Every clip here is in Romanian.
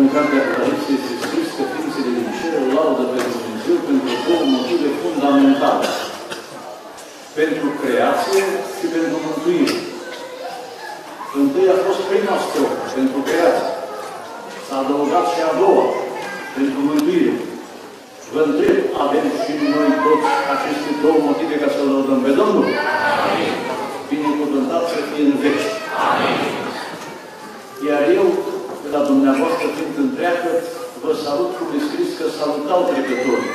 În cartea Apocalipsă este scris că ființele din cer laudă pe Dumnezeu pentru două motive fundamentale. Pentru creație și pentru mântuire. Întâi a fost prima strofă, pentru creație. S-a adăugat și a doua, pentru mântuire. Vă întreb, avem și noi toți aceste două motive ca să-L lăudăm pe Domnul? Amin. Binecuvântat să fie în veci. Amin. Iar eu, de la dumneavoastră, fiind întreagă, vă salut cum e scris că salutau trecătorii.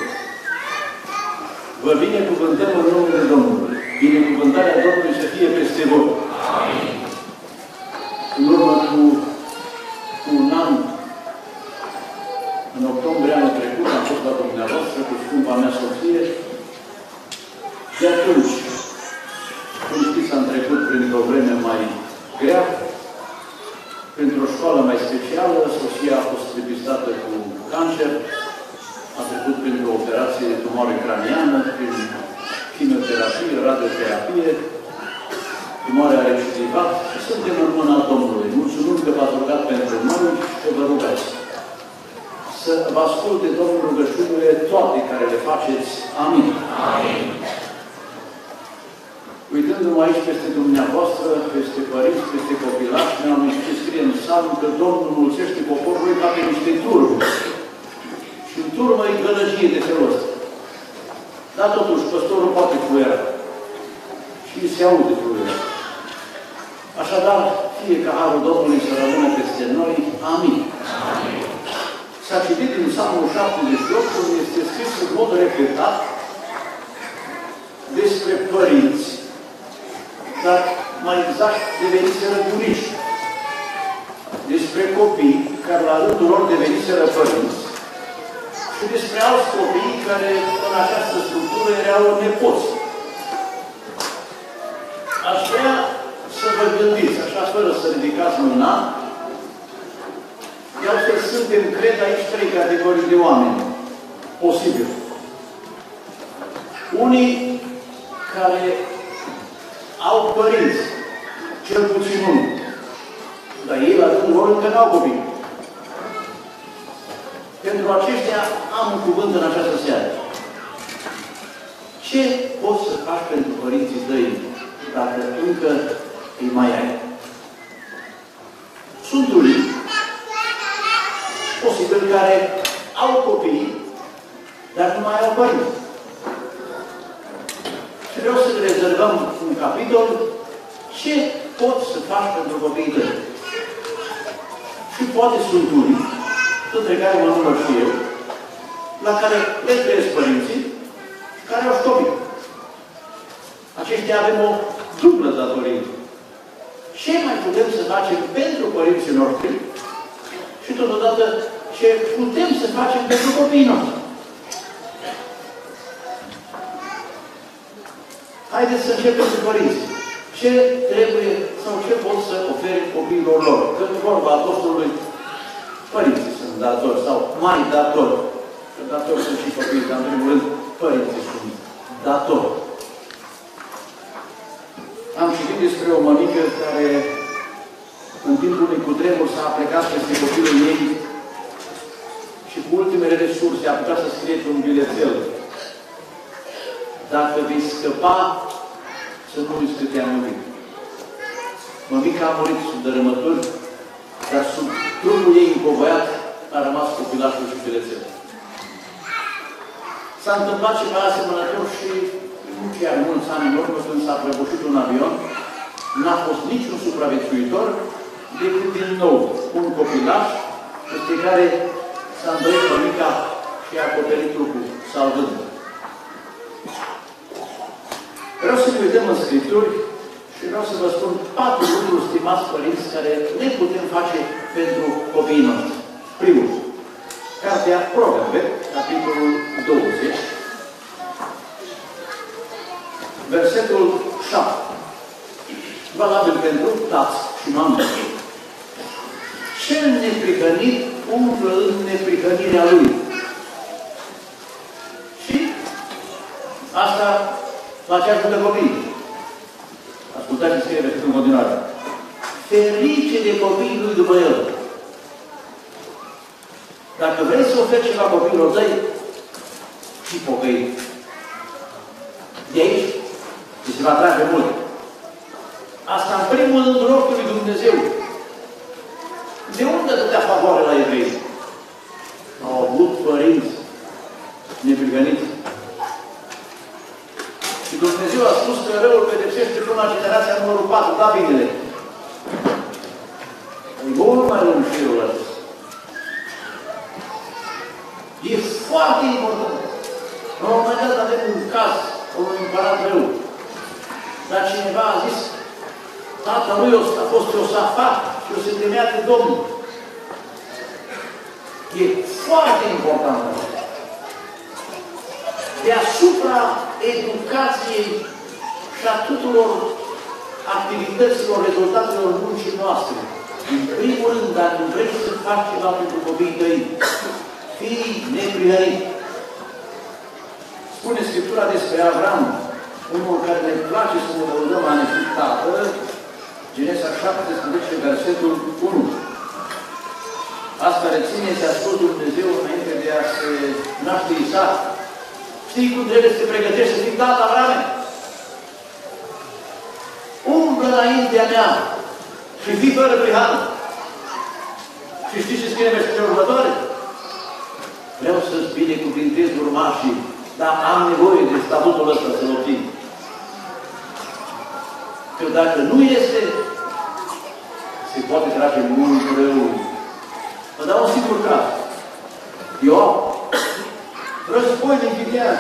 Vă binecuvântăm în numele Domnului. Binecuvântarea Domnului să fie peste voi. Amin. În urmă cu, cu un an, în octombrie anul trecut, am fost la dumneavoastră cu scumpa mea soție. De atunci, cum știți, am trecut printr-o vreme mai grea, printr-o școală mai specială, soția a fost depistată cu cancer, a trecut printr-o operație de tumoare craniană, prin chimioterapie, radioterapie, tumoarea recidivat și suntem în mâna Domnului. Mulțumim că v-ați rugat pentru noi și că vă rugați. Să vă asculte Domnul rugăciunile toate care le faceți. Amin. Amin. Uitându-mă aici peste dumneavoastră, peste părinți, peste copilași, mi-am ce scrie în salm că Domnul mulțește poporul ca pe niște turme. Și în turmă e gălăgie de felul ăsta. Dar totuși, păstorul poate fluiera. Și se aude fluiera. Așadar, fie ca Harul Domnului să rămână peste noi. Amin. Amin. S-a citit din Psalmul 78, unde este scris în mod repetat despre părinți, dar mai exact deveniseră bunici. Despre copii care la rândul lor deveniseră părinți și despre alți copii care în această structură erau nepoți. Aș vrea să vă gândiți, așa fără să ridicați mâna, de altfel suntem, cred, aici trei categorii de oameni. Posibil. Unii care au părinți, cel puțin unul. Dar ei, la rândul lor, încă n-au copii. Pentru aceștia am un cuvânt în această seară. Ce poți să faci pentru părinții tăi dacă încă îi mai ai? Sunt unii, posibil, care au copii, dar nu mai au părinți. Și vreau să rezervăm un capitol ce poți să faci pentru copiii tăi. Și poate sunt unii, între care mă număr și eu, la care le trăiesc părinții, care au copii. Aceștia avem o dublă datorie. Ce mai putem să facem pentru părinții noștri și totodată ce putem să facem pentru copiii noștri. Haideți să începem cu părinții. Ce trebuie sau ce pot să ofere copiilor lor? Când vorba Apostolului, părinții sunt datori sau mai datori. Că datori sunt și copiii, dar în primul rând părinții sunt datori. Am citit despre o mămică care în timpul unui cutremur s-a plecat peste copilul ei și cu ultimele resurse a putea să scrie un bilețel. Dacă vei scăpa, să nu uiți că te-am murit. Mămica a murit sub dărâmături, dar sub trupul ei încovăiat a rămas copilașul și bilețelul. S-a întâmplat ceva asemănător și nu chiar mulți ani în urmă, când s-a prăbușit un avion, n-a fost niciun supraviețuitor, decât din nou un copilaș despre care s-a îndoit pămica și a acoperit trupul, salvând. Vreau să ne vedem în Scripturi și vreau să vă spun patru lucruri, stimați părinți, care ne putem face pentru copiii noștri. Primul, Cartea Proverbe, capitolul 20, versetul 7. Valabil pentru tați și mamă. Cel neprihănit umblă în neprihănirea lui. Și asta la ce ajută copiii. Ce scrie versetul în continuare. Ferice de copiii lui el. Dacă vrei să oferi ceva copilul tăi, și pocăit. De aici și se va trage mult. Asta în primul rând rogul lui Dumnezeu. De unde dădea favoare la evrei? Au avut părinți neprihăniți. Și Dumnezeu a spus că răul pedepsește până la generația numărul 4, da binele. E mult mai lung și eu ăsta. E foarte important. La un moment dat avem un caz, un împărat rău. Dar cineva a zis, tata lui a fost Iosafat și o să temea de Domnul. E foarte important. Deasupra educației și a tuturor activităților, rezultatelor muncii noastre, în primul rând, dacă vrei să faci ceva pentru copiii tăi, fii neprihănit. Spune Scriptura despre Avram, unul care ne place să ne lăudăm a fi tată, Genesa 17, versetul 1. Asta reține a spus Dumnezeu înainte de a se naște Isaac. Știi cum trebuie să te pregătești să fii tată, Avrame? Umblă înaintea mea și fii fără prihan. Și știi ce scrie versetul următoare? Vreau să-ți binecuvintez urmașii, dar am nevoie de statutul ăsta să-l obțin. Că dacă nu este, se poate trage mult rău. Vă dau un singur caz. Eu război din Gidean.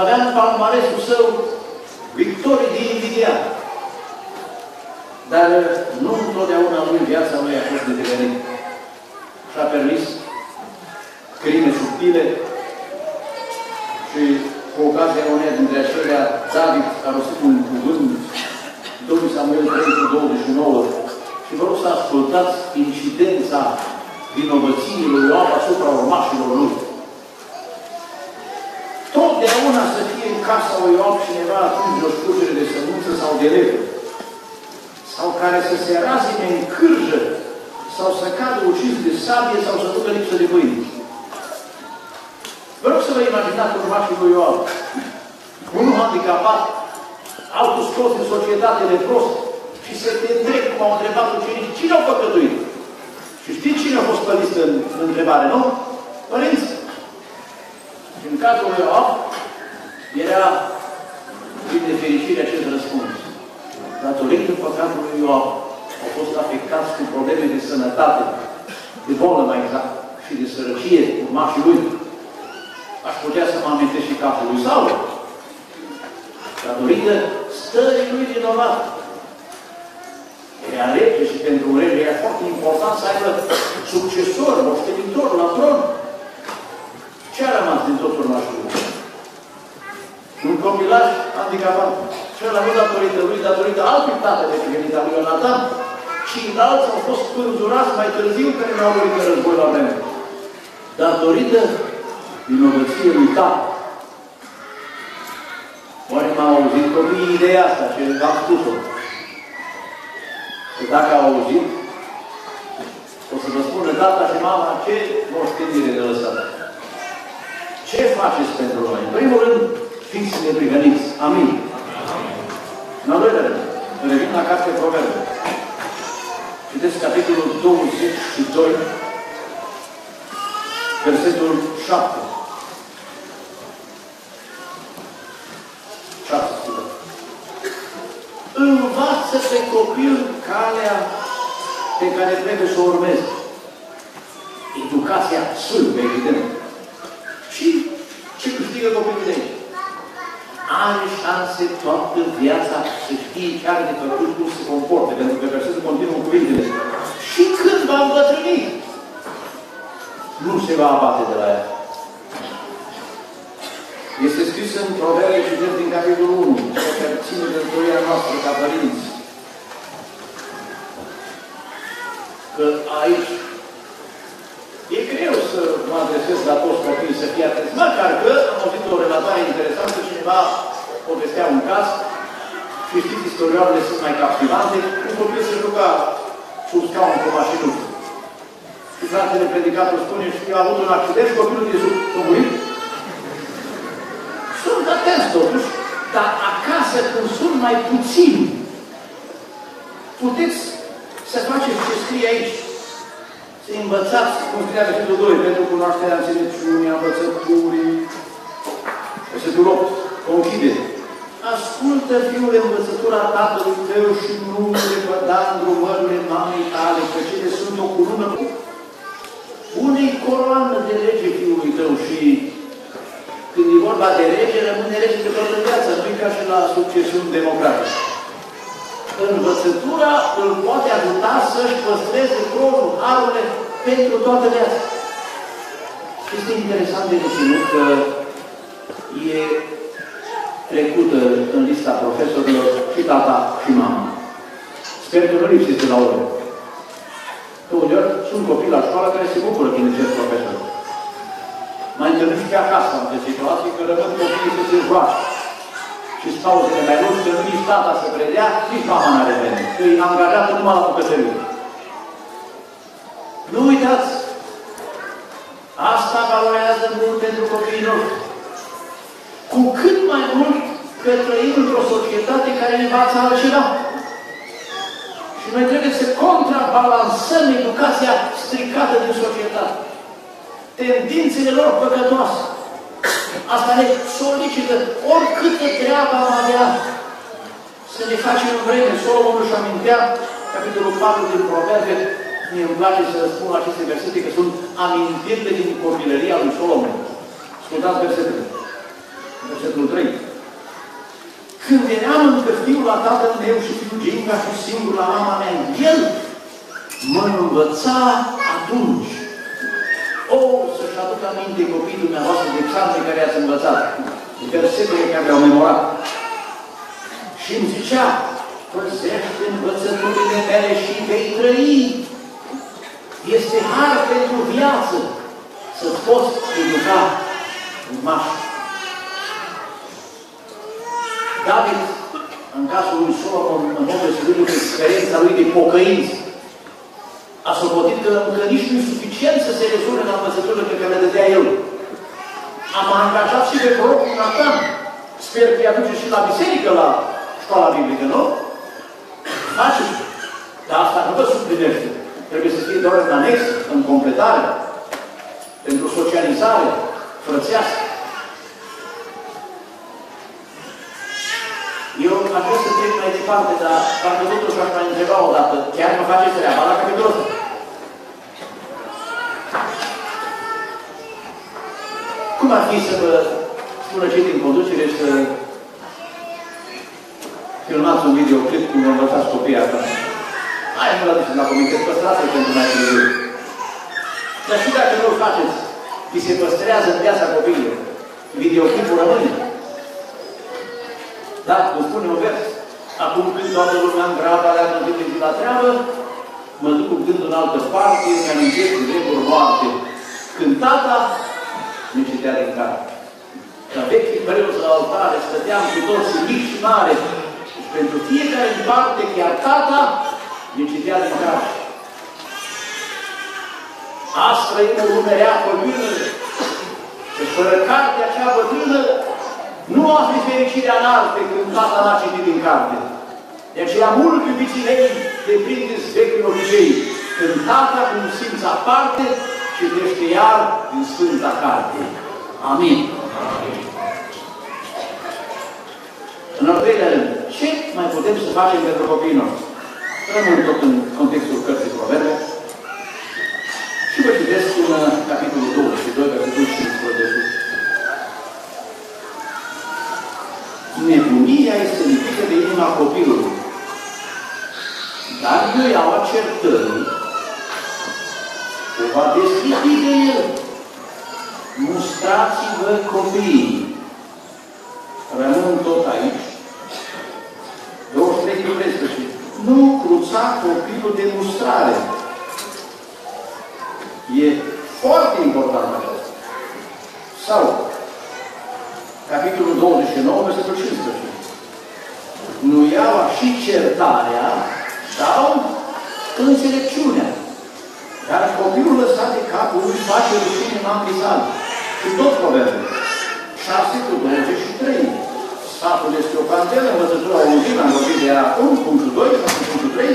Avea în palmaresul său victorii din Gidean. Dar nu întotdeauna lui viața lui a fost de devenit. Și a permis crime subtile și cu ocazia uneia dintre acelea, David a rostit un cuvânt, Domnul Samuel 3 cu 29, și vă rog să ascultați incidența vinovăției lui Ioab asupra urmașilor lui. Totdeauna să fie în casa lui Ioab cineva atunci o scurgere de sămânță sau de leu, sau care să se razine în cârjă, sau să cadă ucis de sabie, sau să ducă lipsă de pâine. Vă rog să vă imaginați urmașul lui Ioan. Unul handicapat, altul scos din societate de prost și să te întreb, cum au întrebat ucenicii, cine au păcătuit? Și știți cine a fost pe listă în, în întrebare, nu? Părinți. Și în cazul lui Ioan, era plin de fericire acest răspuns. Datorită păcatului lui Ioan, au fost afectați cu probleme de sănătate, de bolă mai exact, și de sărăcie, urmașii lui aș putea să mă amintesc și capul lui Saul. Datorită stării lui vinovat. Era rege și pentru un rege era foarte important să aibă succesor, moștenitor la tron. Ce a rămas din tot urmașul lui? Un copilaj handicapat. Cel nu datorită lui, datorită altui tată de privenit al lui Ionatan, și alții au fost pânzurați mai târziu care nu au murit în război la vreme. Datorită vinovăție lui tată. Oare m-au auzit copiii ideea asta, ce v-am spus-o? Că dacă au auzit, o să vă spună tata și mama ce moștenire de lăsat. Ce faceți pentru noi? În primul rând, fiți neprihăniți. Amin. În al doilea rând, revin la cartea Proverbe. Citeți capitolul 22, versetul 7. Învață pe copil calea pe care trebuie să o urmezi. Educația sunt, evident. Și ce câștigă copilul de aici? Are șanse toată viața să știe ce are de făcut, cum se comporte, pentru că versetul continuă cu cuvintele. Și când va îmbătrâni, nu se va abate de la ea. Este scris în Proverbe și din capitolul 1, ceea care ține de întoria noastră ca părinți. Că aici e greu să mă adresez la toți copiii să fie atenți. Măcar că am auzit o relatare interesantă, cineva povestea un caz și știți, istorioarele sunt mai captivante, un copil se juca sub scaun cu mașinuță. Și fratele predicator spune și a avut un accident și copilul de sus a murit. Sunt atenți totuși, dar acasă când sunt mai puțini, puteți să faceți ce scrie aici. Să învățați, cum scria versetul 2, pentru cunoașterea înțelepciunii, învățăturii. Versetul 8, conchide. Ascultă, fiule, învățătura tatălui tău și nu le da îndrumările mamei tale, că cele sunt o curună Pune-i coroană de lege fiului tău și când e vorba de lege, rămâne lege de toată viața, nu ca și la succesiuni democratice. Învățătura îl poate ajuta să-și păstreze tronul, harurile pentru toată viața. Este interesant de reținut că e trecută în lista profesorilor și tata și mama. Sper că nu lipsiți la ore. Că uneori sunt copii la școală care se bucură când încep profesor. Mai întâlnit și pe acasă am de situații că rămân copiii să se joace. Și stau zile mai lungi, că nici tata să predea, nici mama n-are vreme. Că e angajat numai la bucătărie. Nu uitați! Asta valorează mult pentru copiii noștri. Cu cât mai mult că trăim într-o societate care învață altceva. Și noi trebuie să contrabalansăm educația stricată din societate. Tendințele lor păcătoase. Asta ne solicită oricâtă treabă am avea să ne facem în vreme. Solomon își amintea, capitolul 4 din Proverbe, mie îmi place să spun aceste versete, că sunt amintirile din copilăria lui Solomon. Ascultați versetele. Versetul 3. Când eram încă fiul la tatăl meu și fiul Ginga și singur la mama mea, el mă învăța atunci. O, să-și aduc aminte copiii dumneavoastră de examene care ați învățat, de versetele care le-au memorat. Și îmi zicea, păzește învățăturile mele și vei trăi. Este har pentru viață să poți educa mașă. David, în cazul lui Solomon, în mod deosebit cu experiența lui de pocăință, a socotit că încă nici nu e suficient să se rezolve la învățăturile pe care le dădea el. Am angajat și pe prorocul Nathan. Sper că îi aduce și la biserică, la școala biblică, nu? Face. Dar asta nu vă suplinește. Trebuie să fie doar în anex, în completare, pentru socializare, frățească. Eu aș vrea să trec mai departe, dar parcă totuși aș mai întreba o dată. Chiar nu faceți treaba la capitolul ăsta? Cum ar fi să vă spună cei din conducere să filmați un videoclip cum învățați copiii acasă? Hai, nu l aduceți la comitet, păstrați-l pentru mai târziu. Dar și dacă nu-l faceți, vi se păstrează în viața copiilor. Videoclipul rămâne. Da, îmi spune un vers. Acum când toată lumea în graba alea mă duc la treabă, mă duc cu gândul în altă parte, îmi amintesc de vremuri moarte. Când tata ne citea din carte. La vechi preoți la altare, stăteam cu toți mici și mare. Și pentru fiecare în parte, chiar tata ne citea din carte. Azi trăim o lume rea păgână. Și fără cartea acea bătrână, nu a fi fericirea în alte când tata l-a citit din carte. De aceea mult iubiții mei deprindeți vechiul obicei. Când tata cu simț aparte citește iar din Sfânta Carte. Amin. Amin. În al treilea rând, ce mai putem să facem pentru copiii noștri? Rămân tot în contextul cărții Proverbe. Și vă citesc în capitolul 22, versetul 15. Nebunia este lipită de inima copilului. Dar iuiaua certării o va deslipi de el. Mustrați-vă copiii. Rămân tot aici. 23 13. Nu cruța copilul de mustrare. E foarte important acesta. Sau capitolul 29, versetul 15. Nu iau și certarea sau înțelepciunea. Dar copilul lăsat de capul își face rușine în ambrii sale. Și tot proverbul. 6 cu 23. Sfatul este o candelă, învățătura auzită, am vorbit de ea 1, punctul 2, punctul 3.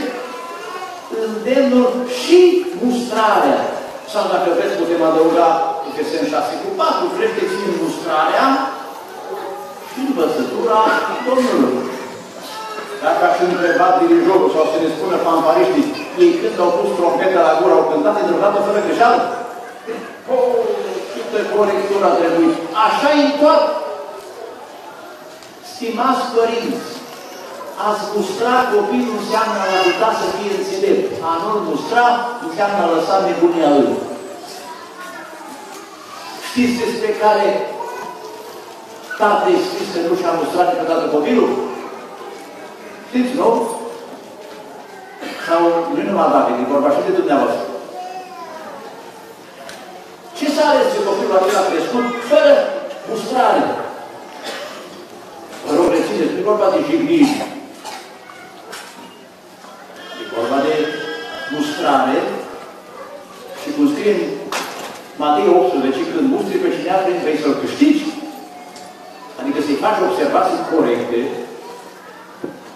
Îndemnul și mustrarea. Sau dacă vreți, putem adăuga Efeseni 6 cu 4, crește țin mustrarea învățătura Domnului. Dacă aș întreba dirijorul sau să ne spună fanfariștii, ei când au pus trompeta la gură, au cântat într-o fără greșeală? Oh, câtă corectură a trebuit. Așa e tot. Stimați părinți, ați mustra copilul înseamnă a ajuta să fie înțelept. A nu-l mustra înseamnă a lăsa nebunia lui. Știți despre care tată e scris că nu și-a mustrat niciodată copilul? Știți, nu? Sau nu numai David, e vorba și de dumneavoastră. Ce s-a ales de copilul acela crescut fără mustrare? Vă rog, rețineți, nu e vorba de jignire. E vorba de mustrare și cum scrie în Matei 18, când mustri pe cineva, vrei să-l câștigi. Adică să-i faci observații corecte,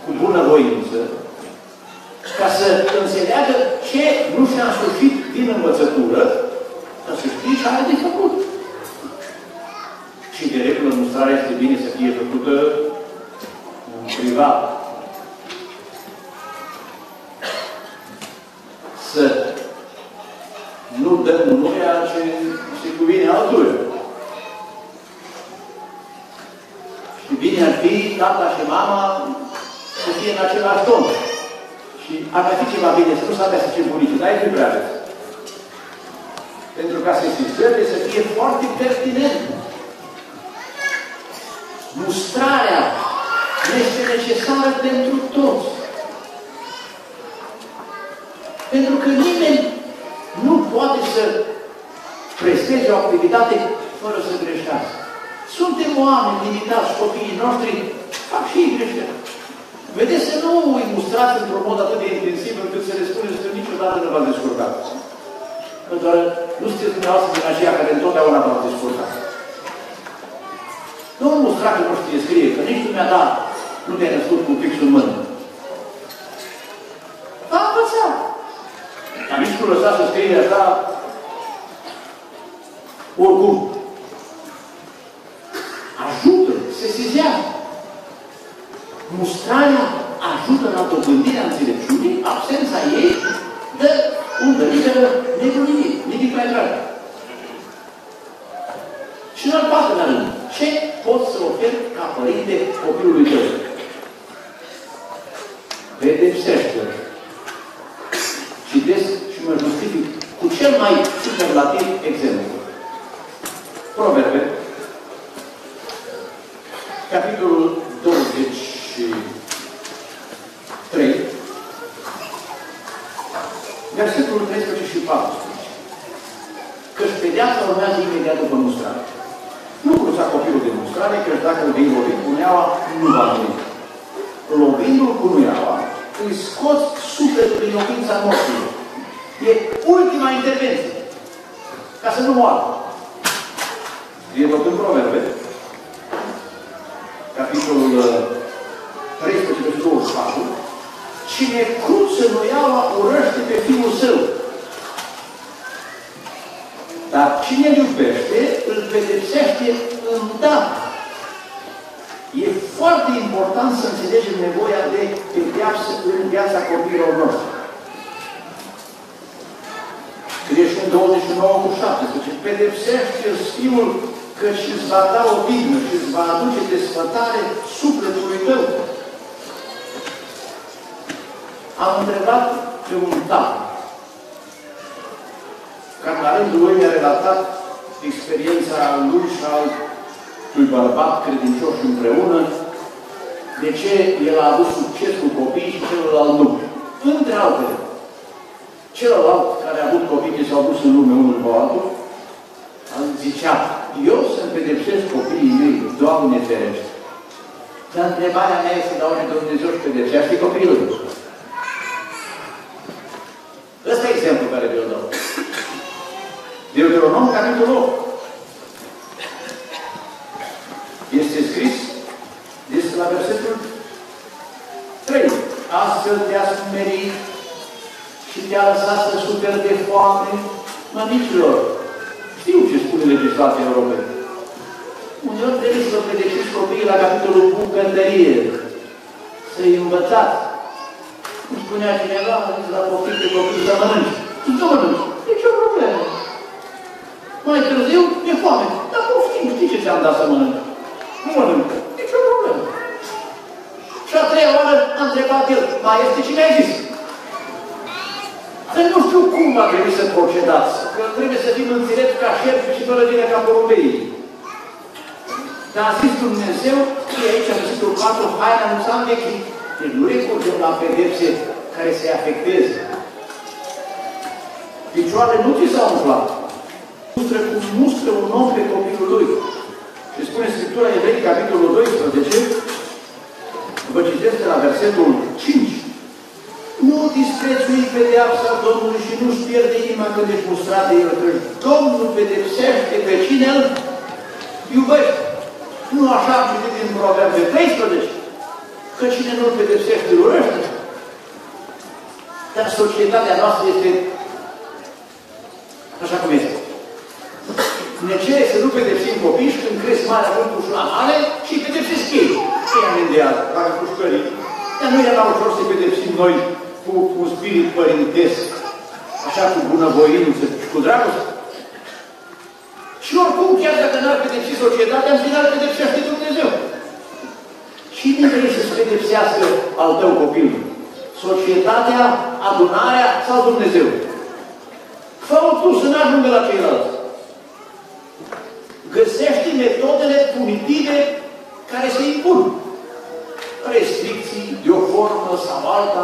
cu bună voință, ca să înțeleagă ce nu și-a însușit din învățătură, ca să știe ce are de făcut. Și de regulă, mustrarea este bine să fie făcută în privat. Să nu dăm unuia ce se cuvine altuia. Și bine ar fi tata și mama să fie în același domn. Și ar fi ceva bine să nu s-a să ce bunici, dar e prea aveți. Pentru ca să se trebuie să fie foarte pertinent. Mustrarea este necesară pentru toți. Pentru că nimeni nu poate să presteze o activitate fără să greșească. Suntem oameni limitați, copiii noștri fac și ei greșeli. Vedeți să nu îi mustrați într-un mod atât de intensiv încât să le spuneți că niciodată nu v-ați descurcat. Pentru că nu sunteți dumneavoastră din aceea care întotdeauna v-ați descurcat. Nu mustra că nu știe scrie, că nici dumneata nu te-ai născut cu pixul în mână. Da, învățat. Dar nici nu lăsa să scrie așa oricum. Ajută, se sizează. Mustrarea ajută la dobândirea înțelepciunii, absența ei dă undă liberă nebunii, nimic mai drag. Și în al patrulea rând, ce poți să oferi ca părinte copilului tău? Pedepsește-l. Citesc și mă justific cu cel mai superlativ exemplu. Proverbe, capitolul 20 și 3, versetul 13 și 14. Căci pedeapsa urmează imediat după mustrare. Nu cruța copilul de mustrare, că dacă îl vei lovi cu neaua, nu va muri. Lovindu-l cu neaua, îi scoți sufletul din locuința morții. E ultima intervenție. Ca să nu moară. E tot în proverbe. Capitolul 13, versetul 24, cine cruță noiaua urăște pe fiul său. Dar cine îl iubește, îl pedepsește îndată. E foarte important să înțelegem nevoia de pedeapsă în viața copiilor noștri. Creștin 29 cu 7, zice, pedepsește fiul că și îți va da o dignă și îți va aduce desfătare sufletului tău. Am întrebat pe un tată, care la rândul lui mi-a relatat experiența lui și al lui bărbat credincioși împreună, de ce el a avut succes cu copiii și celălalt nu. Între altele, celălalt care a avut copii ce s-au dus în lume unul cu altul, zicea, eu să-mi pedepsesc copiii mei, Doamne ferește. Dar întrebarea mea este, Doamne Dumnezeu și pedepsește copilul. Ăsta e exemplu care vi-l dau. Deuteronom, capitolul 8. Trei. Astfel te-a smerit și te-a lăsat să suferi de foame. Mămicilor, știu ce spune legislația europeană. Uneori trebuie să vă pedepsiți copiii la capitolul bucătărie. Să-i învățați. Cum spunea cineva, la copii de copii să mănânci. Să mănânci. Nici o problemă. Mai târziu, e foame. Dar poftim, știi ce ți-am dat să mănânci? Nu mănâncă. Nici o problemă. Și a treia oară a întrebat el, mai este cine ai zis? Dar nu știu cum va trebui să procedați, că trebuie să fim înțelepți ca șerpi și fără tine ca porumbeii. Dar a zis Dumnezeu, și aici, în versetul 4, hai anunțam vechii. Deci nu recurgem la pedepse care se afecteze. Picioarele nu ți s-au umflat. Mustră cum mustră un om pe copilul lui. Și spune Scriptura Evrei, capitolul 12, vă citesc de la versetul 5. Nu disprețui pedeapsa Domnului și nu-și pierde inima când ești mustrat de el, că Domnul pedepsește pe cine îl iubește. Nu așa am citit din Proverbe 13, că cine nu-l pedepsește, îl urăște. Dar societatea noastră este așa cum este. Ne cere să nu pedepsim copii și când cresc mare ajung cu la mare și pedepsesc ei. Ei amendează, dacă pușcării. Dar nu era ușor să pedepsim noi cu, cu spirit părintesc, așa cu bunăvoință și cu dragoste. Și oricum, chiar dacă n-ar pedepsi societatea, în final pedepsește Dumnezeu. Cine vrei să-ți pedepsească al tău copil? Societatea, adunarea sau Dumnezeu? Fă-o tu să n-ajungă la ceilalți. Găsește metodele punitive care se impun. Restricții de o formă sau alta,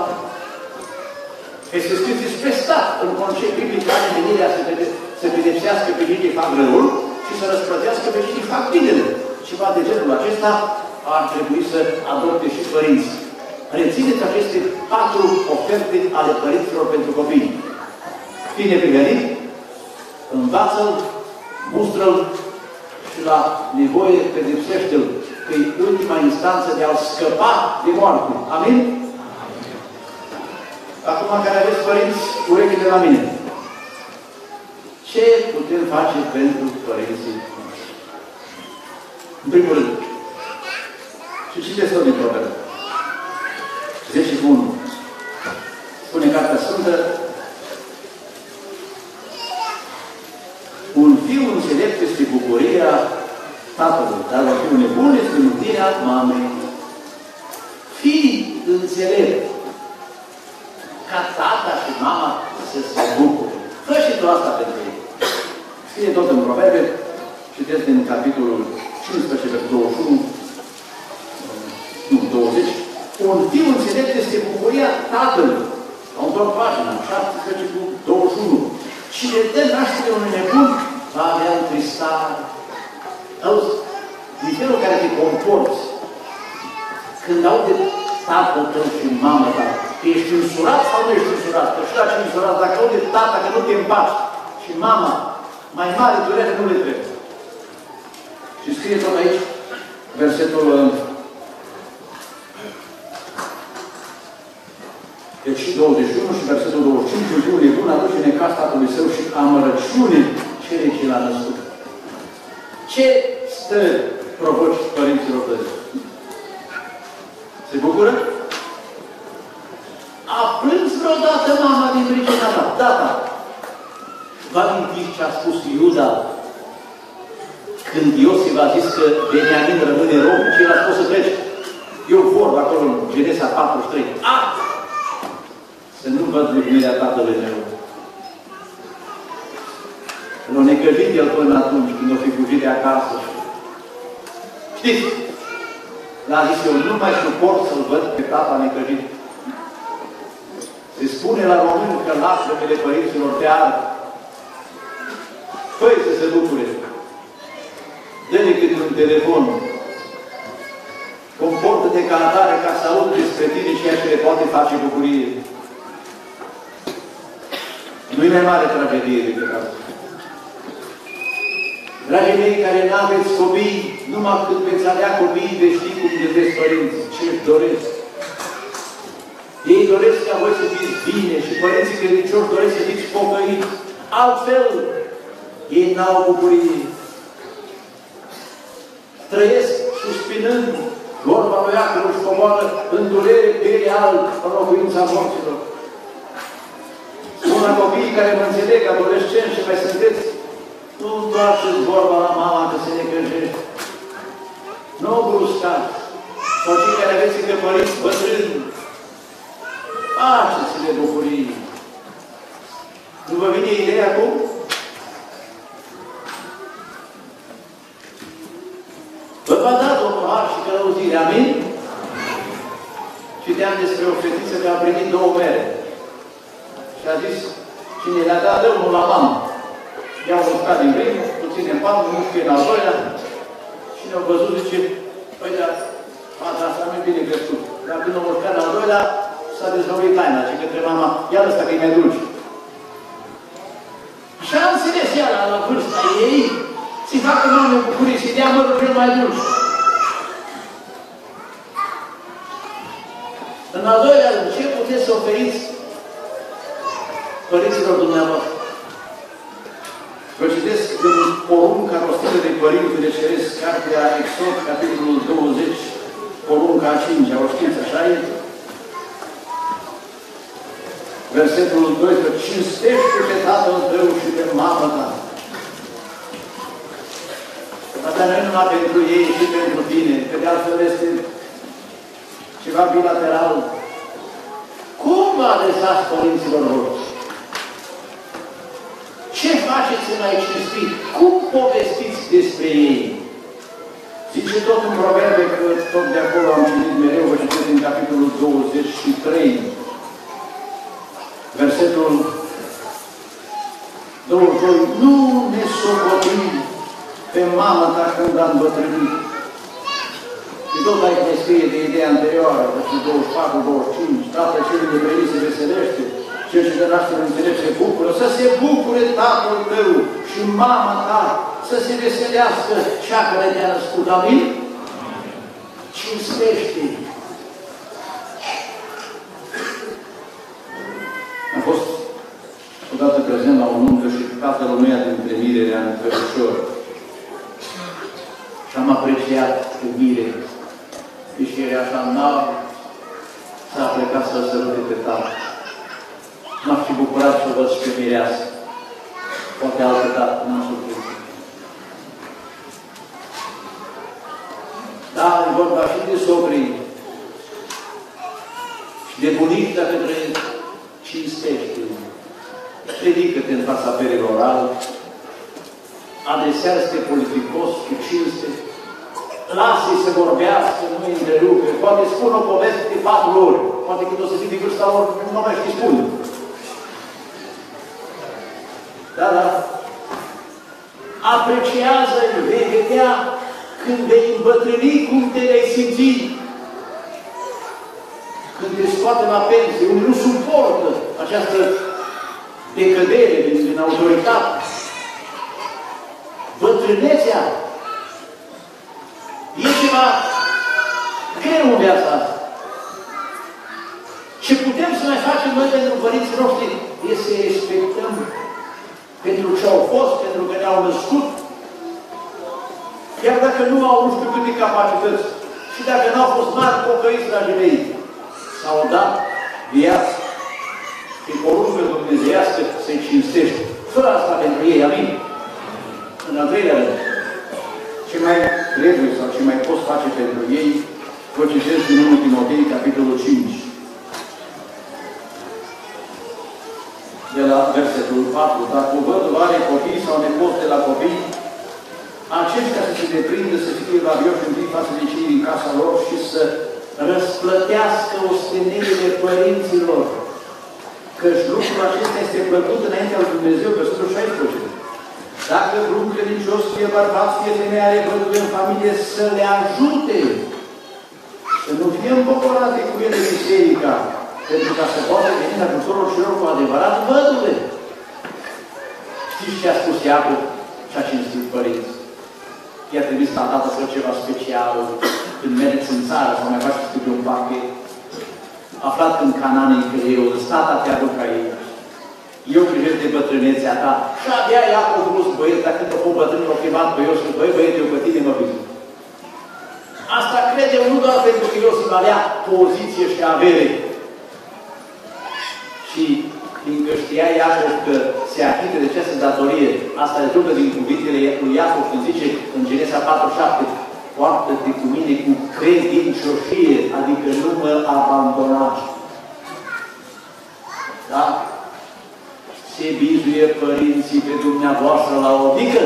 este scris despre stat, în concept biblic are menirea să, pede să pedepsească pe cei ce fac răul și să răsplătească pe cei ce fac binele. Ceva de genul acesta ar trebui să adopte și părinții. Rețineți aceste patru oferte ale părinților pentru copii. Fii neprihănit, învață-l, mustră-l și la nevoie pedepsește-l, că e ultima instanță de a-l scăpa de moarte. Amin? Acum care aveți părinți, urechi de la mine. Ce putem face pentru părinții noștri? În primul rând, și citesc tot din Proverbe. 10 cu 1. Spune Cartea Sfântă, un fiu înțelept este bucuria tatălui, dar un fiu nebun este mântirea mamei. Fii înțelept ca tata și mama să se bucure. Fă și tu asta pentru ei. Scrie tot în Proverbe, citesc din capitolul 15, versetul 21, nu, 20. Un fiu înțelept este bucuria tatălui. La un doar pagina, 17 cu 21. Și de dă naștere unui nebun, va avea întristare. Auzi, din felul care te comporți, când aude tatăl tău și mama ta, că ești însurat sau nu ești însurat? Că știu ce însurat, dacă aude tata că nu te împaci și mama, mai mare durere nu le trebuie. Și scrie tot aici, versetul deci 21 și versetul 25, în fiul nebun aduce necas tatălui său și amărăciune cele ce l-a născut. Ce stă provoci părinților tăi? Se bucură? A plâns vreodată mama din pricina ta. Da, da. Vă amintiți ce a spus Iuda când Iosif a zis că Beniamin rămâne rob și el a spus să plece. Eu vorb acolo în Genesa 43. A! Să nu văd luminirea tatălui meu. L-a necăjit el până atunci când o fi fugit de acasă. Știți? L-a zis, eu nu mai suport să-l văd pe tata necăjit. Se spune la român că lacrimile părinților te ard. Păi să se bucure. Dă-ne câte un telefon. Comportă-te ca atare ca să aud despre tine ceea ce le poate face bucurie. Nu-i mai mare tragedie decât asta. Dragii mei care nu aveți copii, numai când veți avea copii, veți ști cum veți părinți, ce își doresc. Ei doresc ca voi să fiți bine și părinții credincioși doresc să fiți pocăiți. Altfel, ei n-au bucurie. Trăiesc suspinând vorba lui Iacov își comoară în durere pe alb în locuința morților. Spun la copiii care mă înțeleg, adolescenți și mai sunteți, nu întoarceți vorba la mama că se necăjește. Nu bruscați. Sau cei care aveți încă părinți bătrâni, faceți-le bucurii. Nu vă vine ideea acum? Vă va da Domnul Har și călăuzire. Amin? Citeam despre o fetiță care a primit două mere. Și a zis, cine le-a dat, dă unul la mamă. I-au urcat din vreme, puțin în patru, nu știu în al doilea. Și ne-au văzut, zice, păi da, fata asta nu e bine crescut. Dar când au urcat al doilea, s-a dezvăluit taina, și către mama, ia ăsta că e mai dulce. Și am înțeles ea la, la vârsta ei, să-i facă mame bucurie, să-i dea mărul cel mai dulce. În al doilea rând, ce puteți să oferiți părinților dumneavoastră? Vă citesc din porunca rostită de Părintele Ceresc, cartea Exod, capitolul 20, porunca a 5 o știți, așa e? Versetul 2, că cinstește pe tatăl tău și pe mama ta. Asta nu e numai pentru ei, și pentru tine, că de altfel este ceva bilateral. Cum vă adresați părinților voștri? Ce faceți în aici cinstit? Cum povestiți despre ei? Zice tot în proverbe, că tot de acolo am citit mereu, vă citesc din capitolul 23, versetul 22, nu ne socotim pe mamă ta când am bătrânit. Și tot aici ne scrie de ideea anterioară, versetul 24, 25, Tatăl cel de venit se veselește, cel ce de naștere înțelept se bucură, să se bucure tatăl tău și mama ta, să se veselească cea care te-a născut. Amin? Cinstește. Am fost odată prezent la o nuntă și tatăl unuia dintre mire era întrăușor. Și am apreciat cu mire. Deci era așa înalt, s-a plecat să sărute pe tatăl. M-aș fi bucurat să văd și pe mireasă. Poate altă dată, nu știu cum. Da, e vorba și de socrii și de bunici, dacă trebuie cinstește. Ridică-te în fața perilor albi, adresează-te politicos cu cinste, lasă-i să vorbească, nu îi întrerupe, poate spune o poveste de patru ori, poate când o să fii de vârsta lor, nu mai știi spune. Da, da. Apreciază-l, vei vedea când vei îmbătrâni cum te vei simți. Când te scoate la pensie, unde nu suportă această decădere din, din autoritate. Bătrânețea e ceva greu în viața asta. Ce putem să mai facem noi pentru părinții noștri este să respectăm pentru ce au fost, pentru că ne-au născut, chiar dacă nu au nu știu câte capacități, și dacă nu au fost mari pocăiți la mei, s-au dat viață și poruncă dumnezeiască să-i cinstești. Fără asta pentru ei, amin? În al treilea rând, ce mai trebuie sau ce mai poți face pentru ei, vă citesc din 1 Timotei, capitolul 5. De la versetul 4. Dacă cuvântul are copii sau nepoți de la copii, aceștia să se deprindă să fie lavioși întâi față de cei din casa lor și să răsplătească ostenirile părinților. Căci lucrul acesta este plăcut înaintea lui Dumnezeu, versetul 16. Dacă vreun credincios, fie bărbat, fie femeie, are văduve în familie, să le ajute. Să nu fie împoporate cu ele biserica, pentru ca să poată veni în ajutorul celor cu adevărat văduve. Știți ce a spus Iacov și a cinstit părinți? I-a trimis la tată să ceva special, când mergeți în țară sau mai faceți câte un pachet. aflat în Cananii că eu stata te aduc aici. Eu grijesc de bătrânețea ta. Și abia Iacov vrut băieți, dacă tot fost bătrân, l-a chemat pe Iosif, băi, băieți, eu pe tine mă vizit. Asta crede nu doar pentru că Iosif avea poziție și avere, ci fiindcă știa Iacov că se achită de această datorie, asta rezultă din cuvintele lui Iacov când zice în Genesa 4.7, poartă-te cu mine cu credincioșie, adică nu mă abandona. Da? Se bizuie părinții pe dumneavoastră la o mică?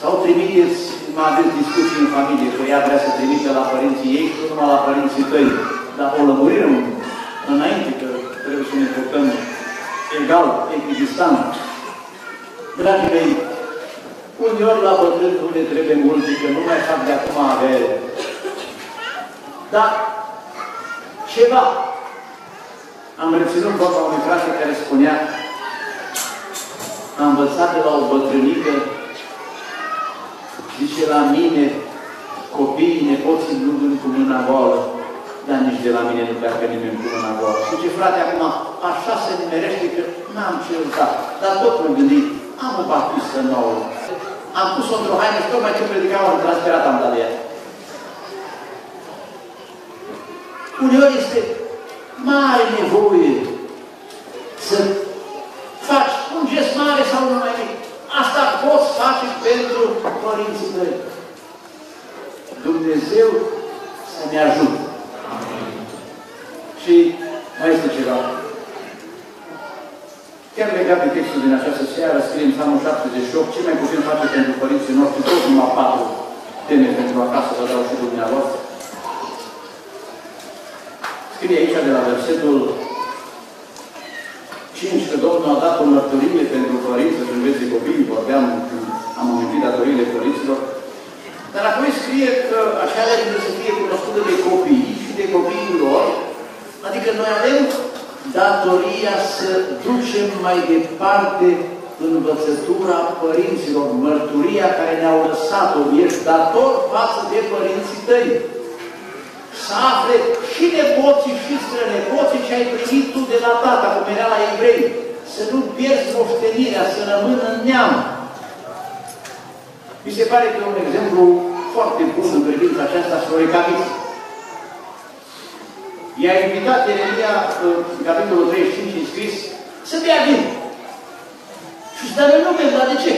Sau trimiteți, mai aveți discuții în familie, că ea vrea să trimite la părinții ei și numai la părinții tăi. Dar o lămurim înainte, că trebuie să ne purtăm egal, echidistant. Dragii mei, uneori la bătrân nu ne trebuie multe, că nu mai fac de acum avere. Dar ceva. Am reținut vorba unui frate care spunea am învățat de la o bătrânică zice la mine copiii, nepoții nu vin cu mâna goală dar nici de la mine nu pleacă nimeni cu mâna goală. Și ce frate, acum așa se nimerește că n-am ce uita. Dar tot m-am gândit, am o batistă nouă. Am pus-o într-o haină și tocmai ce predicam, am transferat am dat de ea. Uneori este mare nevoie să faci un gest mare sau unul mai mic. Asta poți face pentru părinții tăi. Dumnezeu să ne ajute. Și mai este ceva. Chiar legat de textul din această seară, scrie în Psalmul 78, ce mai putem face pentru părinții noștri, tot numai patru teme pentru acasă, vă dau și dumneavoastră. Scrie aici de la versetul 5 că Domnul a dat o mărturie pentru părinți să învețe copiii, vorbeam, am amintit datoriile părinților, dar apoi scrie că așa trebuie să fie cunoscută de copii și de copiii lor, adică noi avem datoria să ducem mai departe învățătura părinților, mărturia care ne-au lăsat-o, ești dator față de părinții tăi. Să afle și nepoții și strănepoții ce ai primit tu de la tata, cum era la evrei. Să nu pierzi moștenirea, să rămână în neam. Mi se pare că e un exemplu foarte bun în privința aceasta Soricamiță. I-a invitat Ieremia, în capitolul 35, scris, să dea vin. Și să dă nume, dar de ce?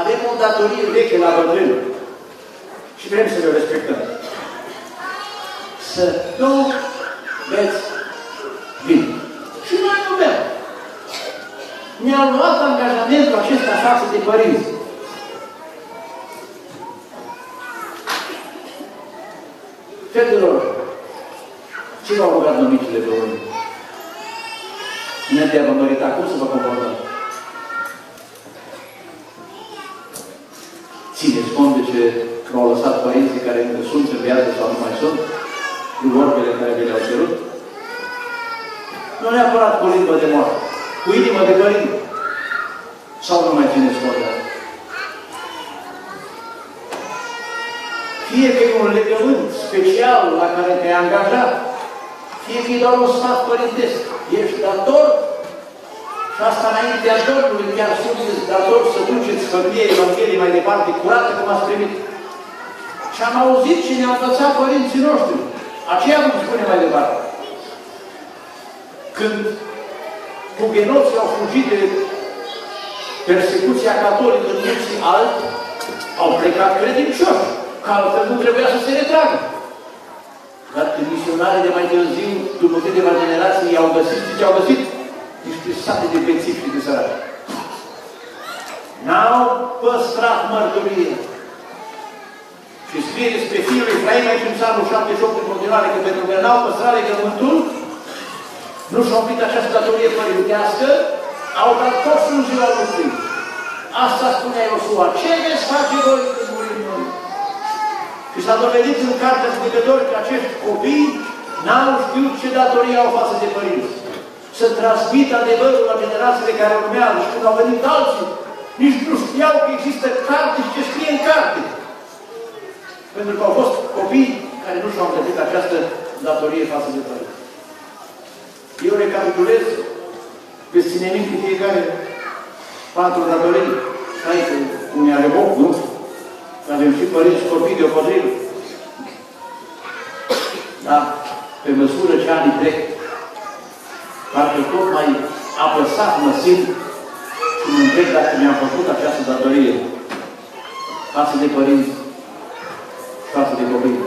Avem o datorie veche la bătrân și vrem să le respectăm. Să nu veți vin. Și noi nu bem. Ne-au luat angajamentul acesta față de părinți. Fetelor, ce v-au rugat mămicile de urmă? Înainte de a vă mărita, cum să vă comportați? Țineți cont de ce v-au lăsat părinții care încă sunt în viață sau nu mai sunt, cu vorbele care vi le-au cerut? Nu neapărat cu limbă de moarte, cu inimă de părinte. Sau nu mai țineți cont de asta? Fie că e un legământ special la care te-ai angajat, fie că e doar un sfat părintesc. Ești dator și asta înaintea Domnului, chiar sunteți dator să duceți familie Evanghelie mai departe, curată cum ați primit. Și am auzit ce ne-au învățat părinții noștri. Aceea cum spune mai departe. Când hugenoții au fugit de persecuția catolică în munții alți, au plecat credincioși că altfel nu trebuia să se retragă. Dar când misionarii de mai târziu, după câteva generații, i-au găsit, ce au găsit? Niște sate de bețivi și de săraci. N-au păstrat mărturie. Și scrie despre fiul Efraim aici în Psalmul 78 în continuare, că pentru că n-au păstrat legământul, nu și-au oprit această datorie părintească, au dat tot în ziua lui Asta spunea Iosua. Ce veți face voi când murim noi? Și s-a dovedit în cartea judecători că acești copii n-au știut ce datorie au față de părinți. Să transmită adevărul la generațiile care urmează și când au venit alții, nici nu știau că există carte și ce scrie în carte. Pentru că au fost copii care nu și-au îndeplinit această datorie față de părinți. Eu recapitulez pe ține minte fiecare patru datorii. Hai că cum e ale nu? Avem și părinți copii de opotrivă. Dar pe măsură ce anii trec, parcă tot mai apăsat mă simt și mă întreb dacă mi-am făcut această datorie față de părinți și față de copii.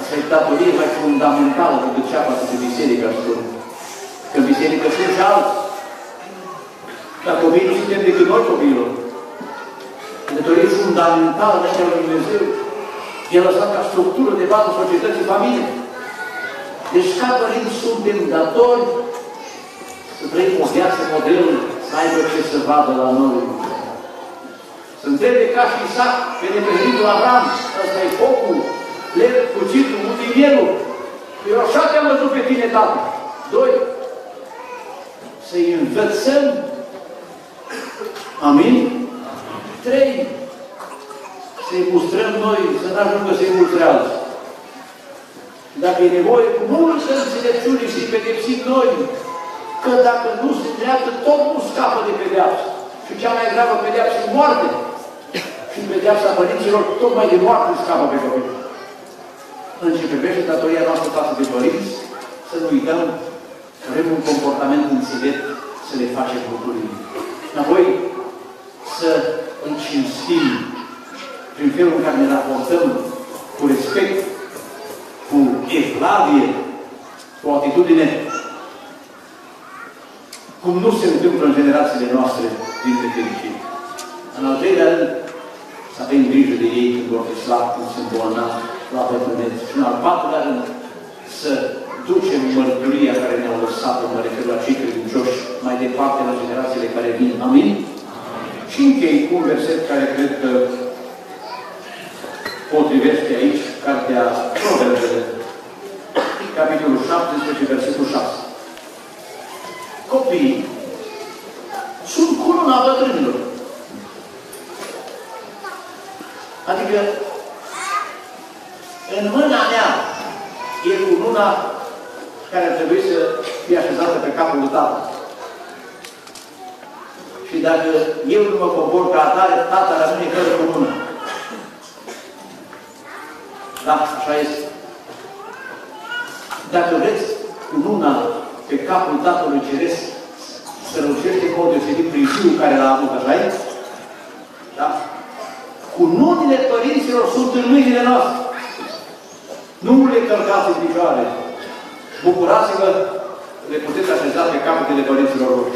Asta e datorie mai fundamentală decât cea față de biserică, aș spune. Că biserică sunt și alții. Dar copiii nu suntem decât noi copiilor. Datorie fundamentală de lui Dumnezeu. El a lăsat ca structură de bază societății familiei. Deci ca părinți suntem datori să trăim o viață model, să aibă ce să vadă la noi. Să întrebe ca și Isaac pe nepregătitul Avram, ăsta e focul, le cuțitul, multimelul. Eu așa te-am văzut pe tine, tată. Doi, să-i învățăm. Amin? Trei, să-i mustrăm noi, să nu ajungă să-i mustre alții. Dacă e nevoie cu multă înțelepciune și pedepsim noi, că dacă nu se dreaptă, tot nu scapă de pedeapsă. Și cea mai gravă pedeapsă e moarte. Și pedeapsa părinților, tocmai de moarte scapă pe copii. În ce privește datoria noastră față de părinți, să nu uităm că avem un comportament înțelept să le facem lucrurile. Apoi, să îl cinstim prin felul în care ne raportăm cu respect, cu evlavie, cu o atitudine cum nu se întâmplă în generațiile noastre din nefericire. În al treilea rând, să avem grijă de ei când vor fi slab, când sunt bolnavi, la bătrânețe. Și în al patrulea rând, să ducem mărturia care ne-au lăsat, mă refer la cei credincioși, mai departe la generațiile care vin. Amin? Și închei cu un verset care cred că potrivește aici, cartea Proverbele, capitolul 17, versetul 6. Copiii sunt cununa bătrânilor. Adică, în mâna mea e cununa care ar trebui să fie așezată pe capul lui tată. Și dacă eu nu mă compor ca atare, tata rămâne fără cunună. Da, așa este. Dacă vreți cununa pe capul Tatălui Ceresc să reușește în mod deosebit prin fiul care l-a avut, așa e? Da? Cununile părinților sunt în mâinile noastre. Nu le călcați în picioare. Bucurați-vă, le puteți așeza pe capetele părinților lor.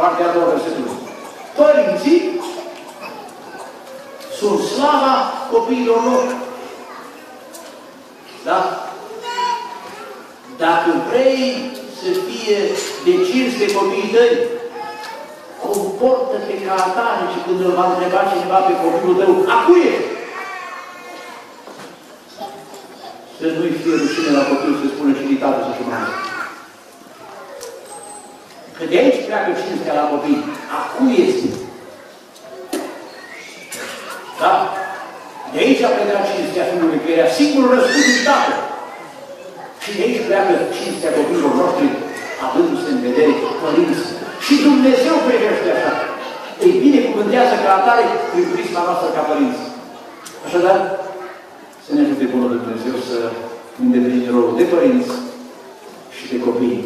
Partea a doua versetului. Părinții sunt slava copiilor lor. Da? Dacă vrei să fie de cinste copiii tăi, comportă-te ca atare și când îl va întreba cineva pe copilul tău, a cui e? Să nu-i fie rușine la copil să spună și tată să-și mai Că de aici pleacă cinstea la copii. A cui este? Da? De aici a plecat cinstea Fiului, că era singurul răspuns din tată. Și de aici pleacă cinstea copiilor noștri, avându-se în vedere părinți. Și Dumnezeu privește așa. Ei bine cuvântează ca atare prin prisma noastră ca părinți. Așadar, să ne ajute Bunul Dumnezeu să îndeplinim rolul de părinți și de copii.